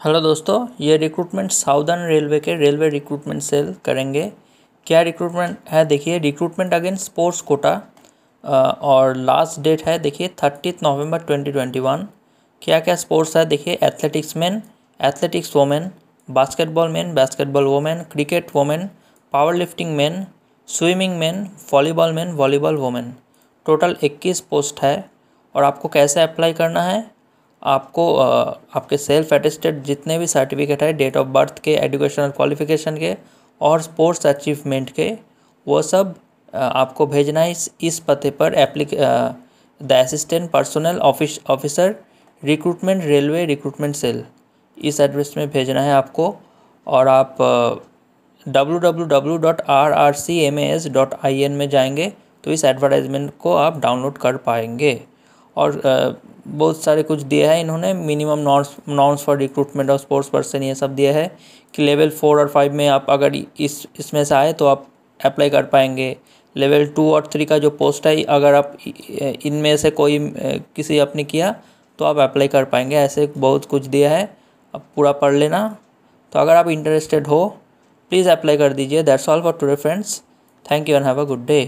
Hello दोस्तों, ये recruitment southern railway के रेलवे रिक्रूटमेंट सेल करेंगे। क्या रिक्रूटमेंट है? देखिए रिक्रूटमेंट अगेंस्ट स्पोर्ट्स कोटा और लास्ट डेट है, देखिए थर्टीथ नवंबर 2021 क्या क्या स्पोर्ट्स है? देखिए athletics man athletics women basketball man basketball women cricket women power lifting man swimming man volleyball man volleyball women total 21 post है, और आपको कैसे अप्लाई करना है? आपको आपके सेल्फ अटेस्टेड जितने भी सर्टिफिकेट है डेट ऑफ़ बर्थ के एजुकेशनल क्वालिफिकेशन के और स्पोर्ट्स अचीवमेंट के, वो सब आपको भेजना है इस इस पते पर एप्लीक the assistant personal office officer recruitment railway recruitment cell इस एड्रेस में भेजना है आपको और आप W W dot R R C M S dot I N में जाएँगे तो इस एडवर्टाइजमेंट को आप डाउनलोड कर पाएँगे और बहुत सारे कुछ दिया है। इन्होंने minimum norms norms for recruitment of sports person ये सब दिया है कि लेवल फोर और फाइव में आप अगर इस, इसमें से आए तो आप अप्लाई कर पाएँगे। लेवल टू और थ्री का जो पोस्ट है, अगर आप इनमें से कोई किसी आपने किया तो आप अप्लाई कर पाएँगे। ऐसे बहुत कुछ दिया है। अब पूरा पढ़ लेना। तो अगर आप इंटरेस्टेड हो प्लीज़ अप्लाई कर दीजिए। That's all for today friends thank you and have a good day